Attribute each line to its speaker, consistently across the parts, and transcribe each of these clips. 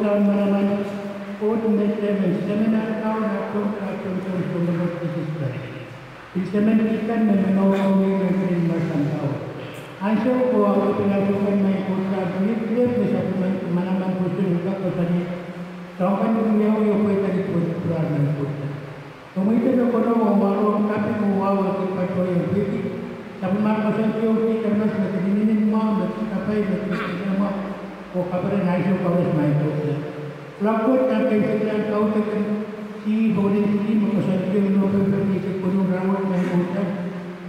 Speaker 1: program mana-mana on measurement tahun akun akun untuk membuat Instrumen kita memenuhi memenuhi bahasa tahu. Ansur ko ako pinasukan na yung kontrato ni Cliff na sa manamang po siya yung kakot sa niya. Tawakan ko niya ko yung pwede ni Cliff Brad ng puta. Kumita na ko na mga marong kapi ko wawa si Pato yung Cliff. Sa mga. Mo o kaparan aiso kawas may kutra. Lakot na kay sa kau tekan si boleh si makasantiyo no pwede si kuno rawat may kutra.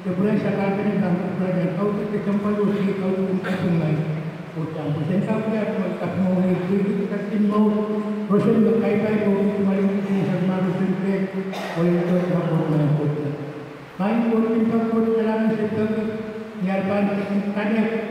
Speaker 1: Kemudian saya katakan dalam pelajaran kau tu kecempat usi kau tu bukan sungai. Utang bukan kau dia tak mau itu kita mau Rasul berkaitan kau itu malam ini sama Rasul ke oleh itu tak mau menakut. Main kau tu kau tu dalam sesuatu yang pan tanya muana kau apa yang kau tu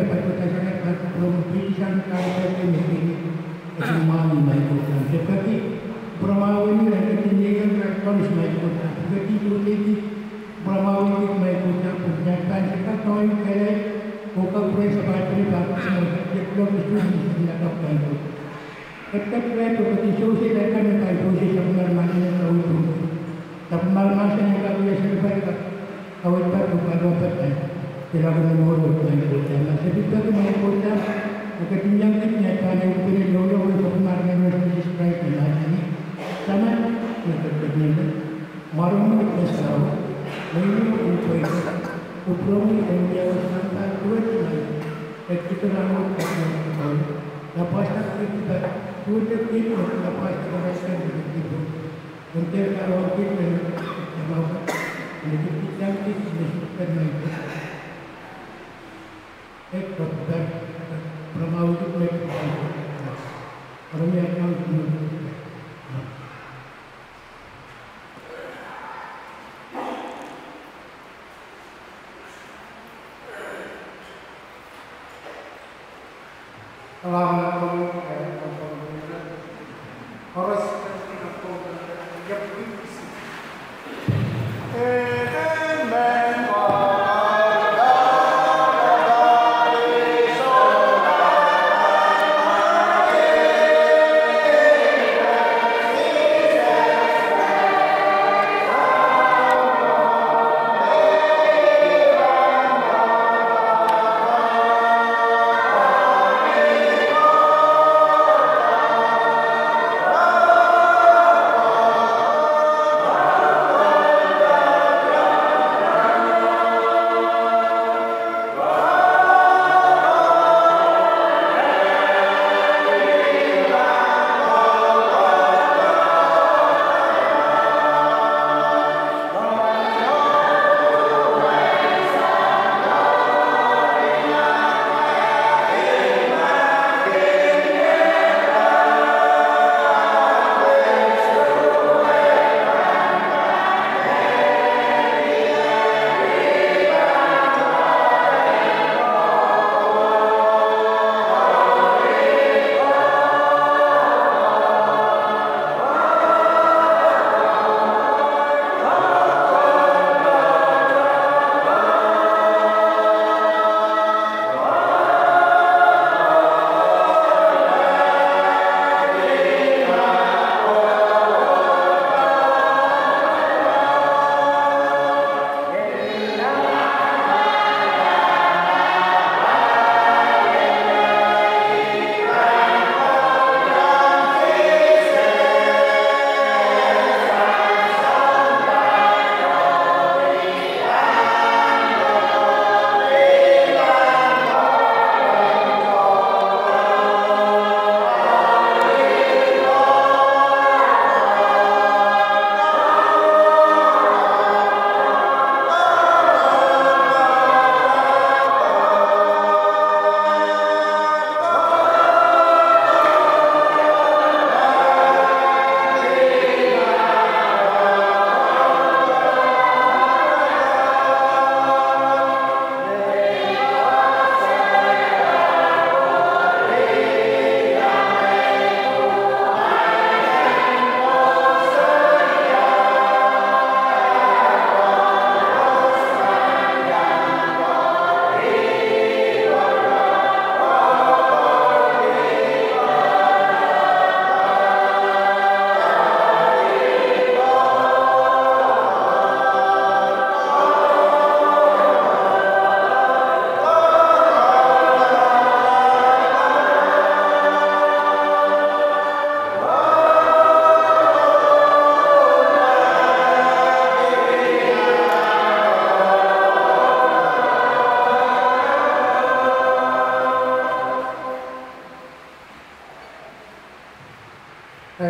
Speaker 1: mendapatkan dan memberikan karakter ini semua dimainkan. Tetapi Brahmawi ini hanya tinggikan karakter dimainkan. Tetapi itu Brahmawi ini dimainkan pernyataan kita tahu kaya bukan boleh sebagai bagus kita mesti dilakukan itu. Ketika kita berarti sosial akan kita sosial sebenarnya tahu itu. Malam masa yang kami biasa berbaik kau itu bukan dapat kan. Tidak boleh mengurut dengan kota. Masa kita itu main kota. Ketinggian kenyataan yang punya lolo sebenarnya harus disebut ini sama terjadi marum kita kesal lalu untuk itu ukromi dan dia sampai dua kali ketika lalu kita lepas kita dua kali lepas kita rasa begitu untuk kalau kita mau jadi kita kita disebutkan itu एक doctor प्रमावित में और मैं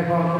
Speaker 2: Thank you.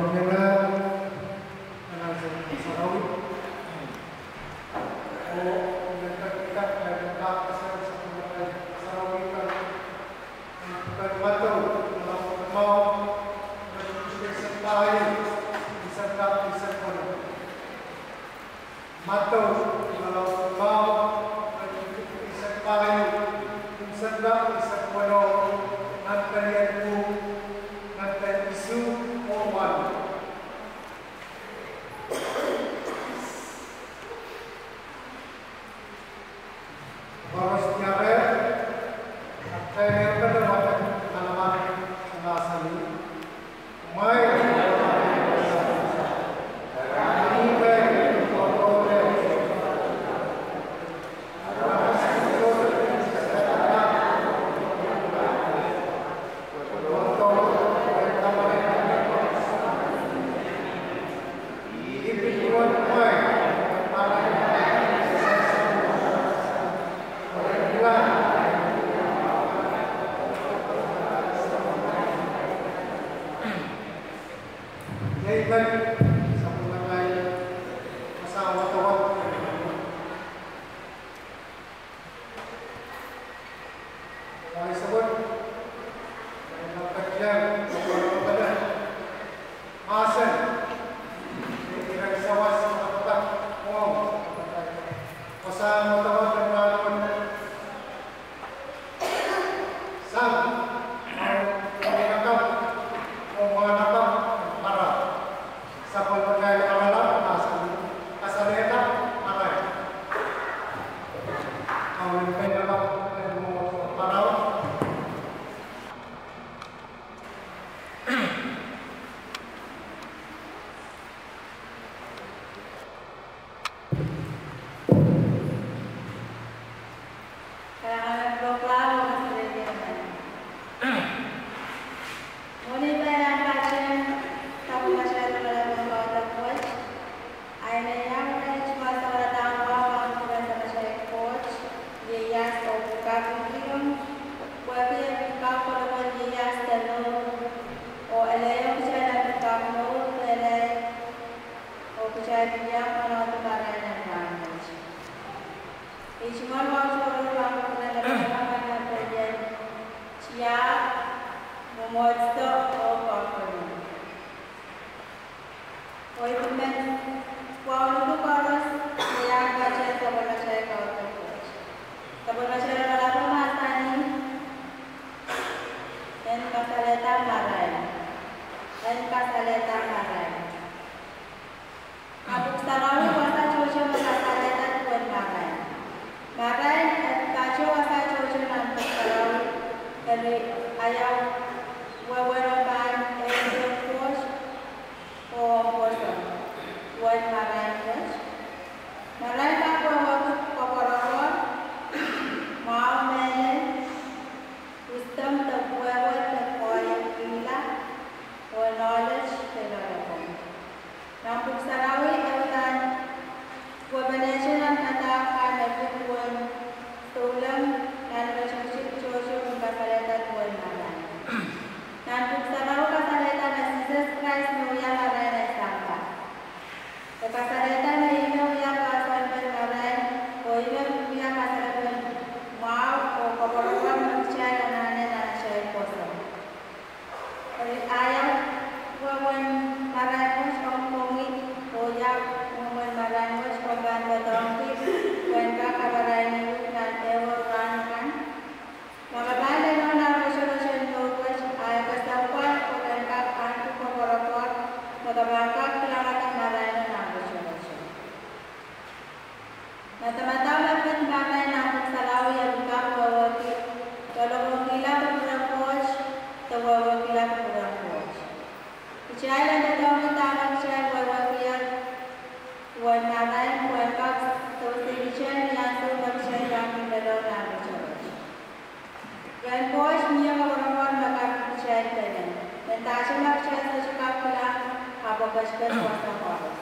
Speaker 2: Chaz was the horse.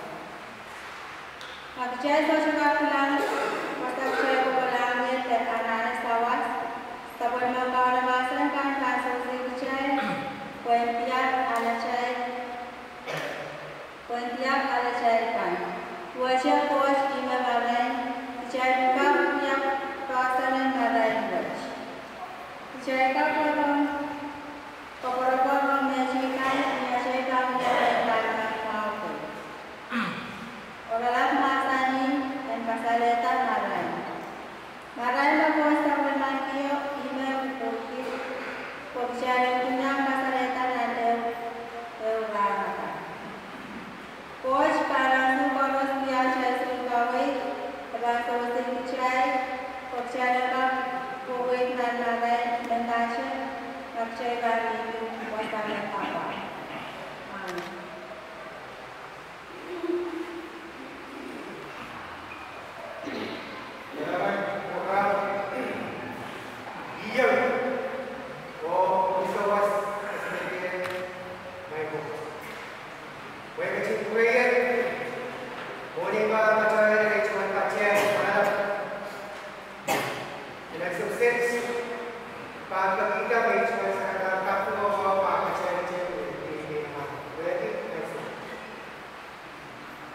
Speaker 2: Pag Chaz was lang, masakshay ko lang yan, tatananas tawas. Sabon magkawalabasan
Speaker 3: kang kasang sigchay, kwentiyak alachay, kwentiyak alachay pan. Wajah kos ima bagay, chay mukha kutiyak pasanan bagay. Chay ka kutiyak Gracias.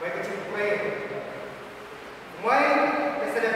Speaker 3: Vai continuare. Mai, este de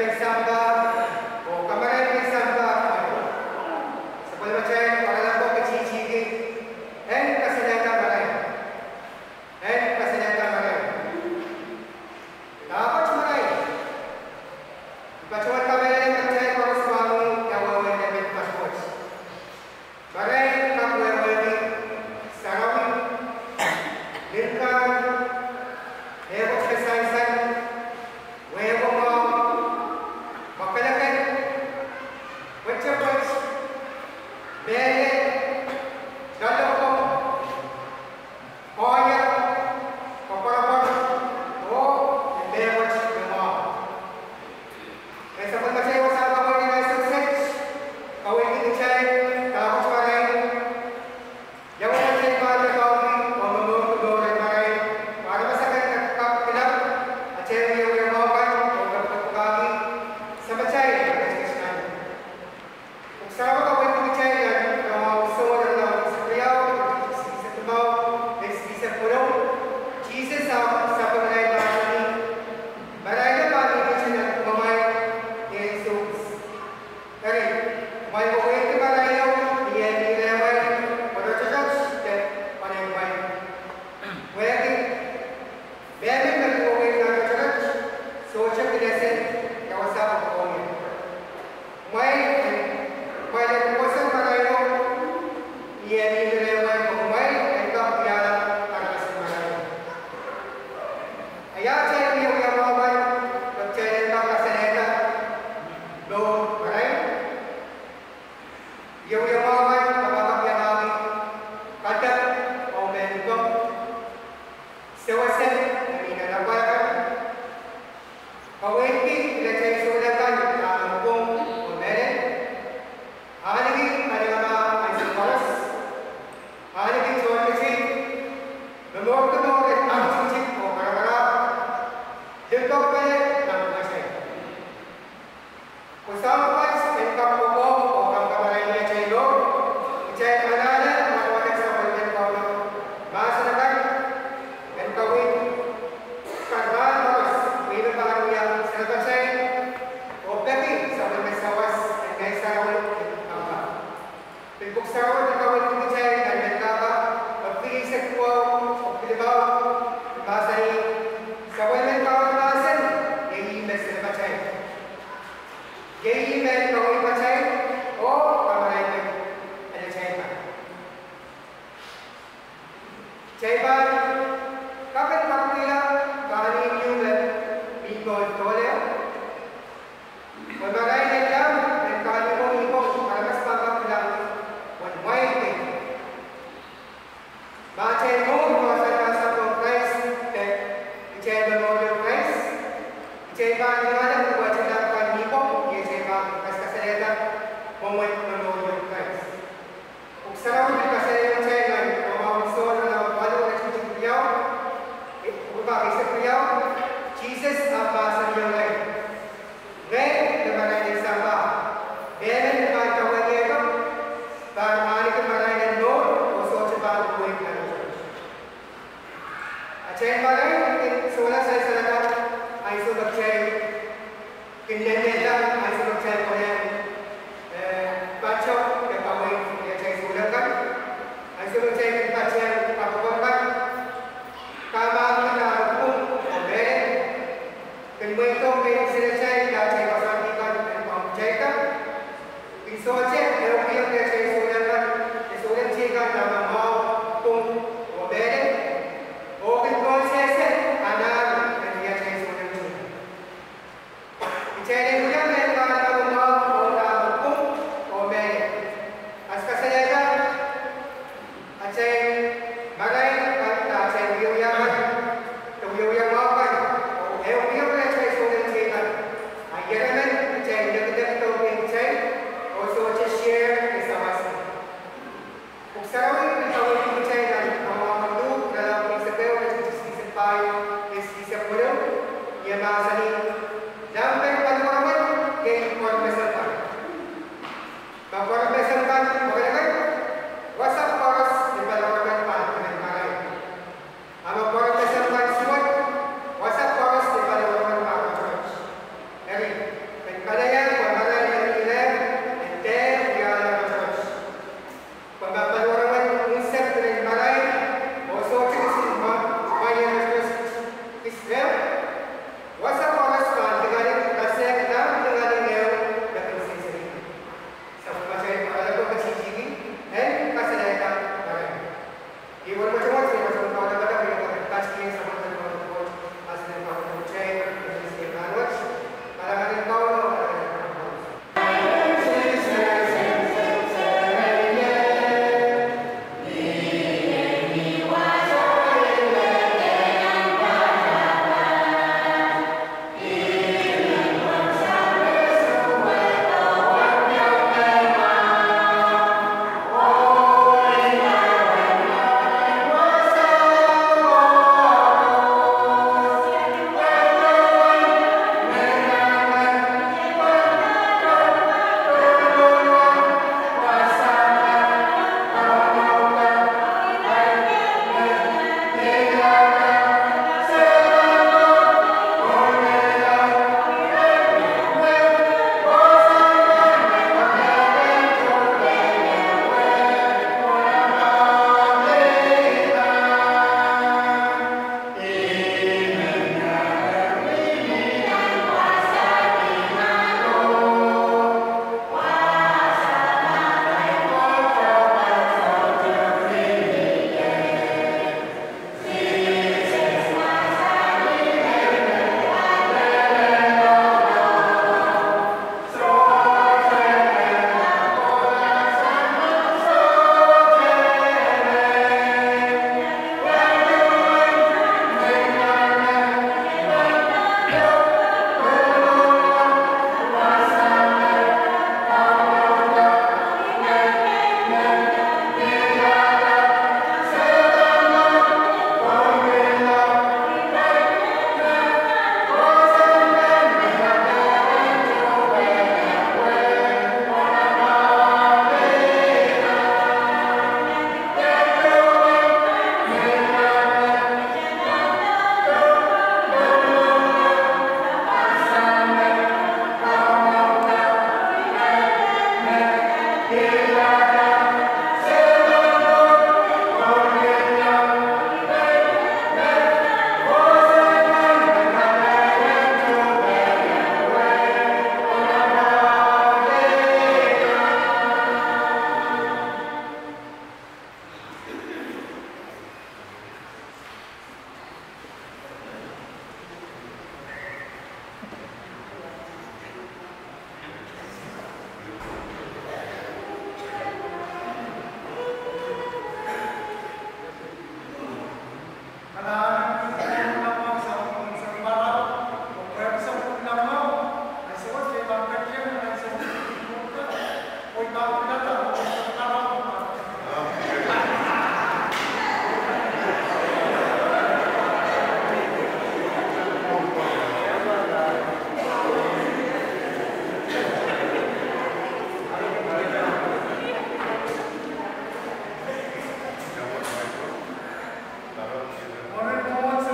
Speaker 3: E a casa ali